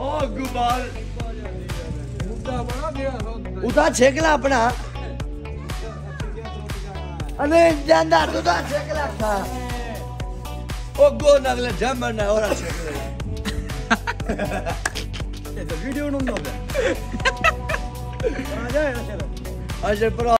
ओ गुबार ਮੁੱਦਾ ਬੜਾ ਗਿਆ ਸੋ ਉਤਾ ਛੇਕ ਲੈ ਆਪਣਾ ਅਨੇ ਜਾਂਦਾ ਤੂੰ ਤਾਂ ਛੇਕ ਲੈ ਖਾ ਉਹ ਗੋ ਨਗਲੇ ਜਮਰ ਨਾ ਹੋਰਾ ਛੇਕ ਲੈ ਵੀਡੀਓ ਨੂੰ ਨਾ ਆ ਜਾ ਚਲੋ ਅਜੇ ਪਰ